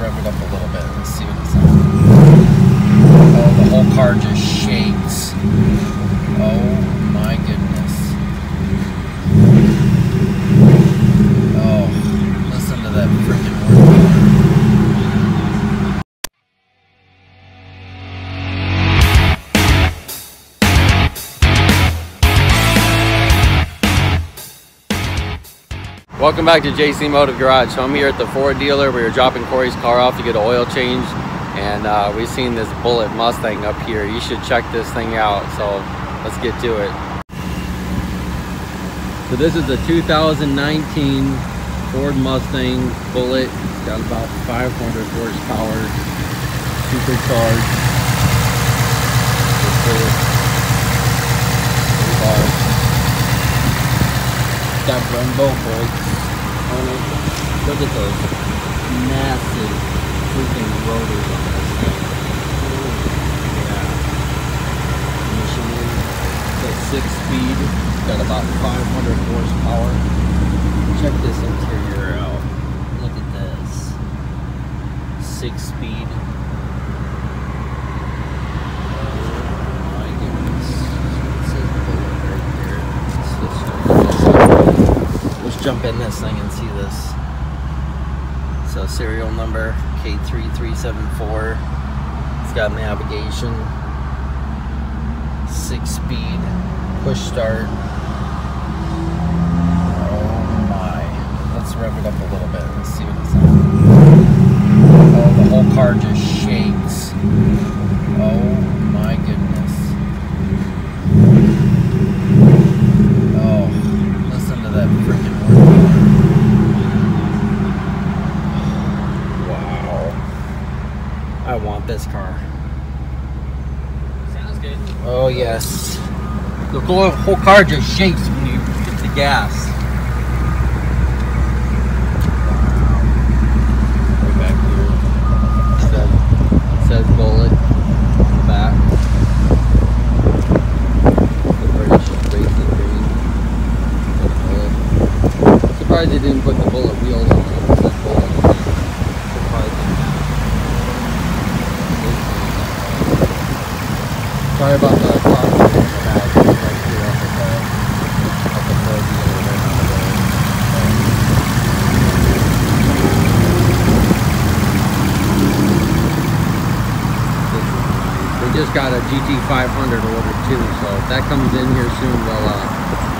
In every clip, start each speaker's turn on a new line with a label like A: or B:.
A: rev it up a little bit. Let's see what it sounds Oh, uh, the whole car just shakes. Welcome back to JC Motive Garage. So I'm here at the Ford dealer. We were dropping Corey's car off to get an oil change and uh, we've seen this Bullitt Mustang up here. You should check this thing out. So let's get to it. So this is a 2019 Ford Mustang Bullitt. It's got about 500 horsepower, supercharged. Got Brembo bolts on it. Look at those massive freaking rotors on this thing. Yeah. Michelin. It's a six speed. It's got about 500 horsepower. Check this interior out. Look at this. Six speed. Oh my goodness. It says Bullitt right there. Let's- let's- Let's jump in this thing and see this. So serial number K3374. It's got navigation, six speed, push start. Oh my. Let's rev it up a little bit. Let's see what it sounds Oh, the whole car just shakes. Oh my goodness. Oh, listen to that freaking word. Wow. I want this car.
B: Sounds good.
A: Oh yes. The whole, car just shakes when you hit the gas. Way back here. Says, Bullitt on the back. The British racing green. Bullitt. Surprised they didn't put the Bullitt wheels on it. It says Bullitt. Surprised Sorry about the road. They just got a GT500 ordered too, so if that comes in here soon, we'll uh,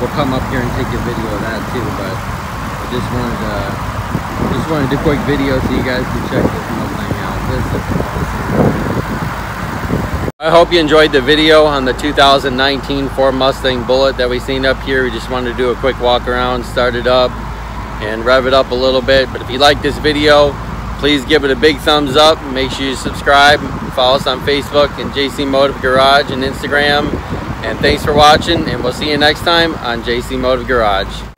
A: we'll come up here and take a video of that too. But I just wanted to just wanted to do a quick video so you guys can check this Mustang out. This is awesome. I hope you enjoyed the video on the 2019 Ford Mustang Bullitt that we seen up here. We just wanted to do a quick walk around, start it up, and rev it up a little bit. But if you like this video, please give it a big thumbs up. Make sure you subscribe. Follow us on Facebook and JC Motive Garage and Instagram. And thanks for watching, and we'll see you next time on JC Motive Garage.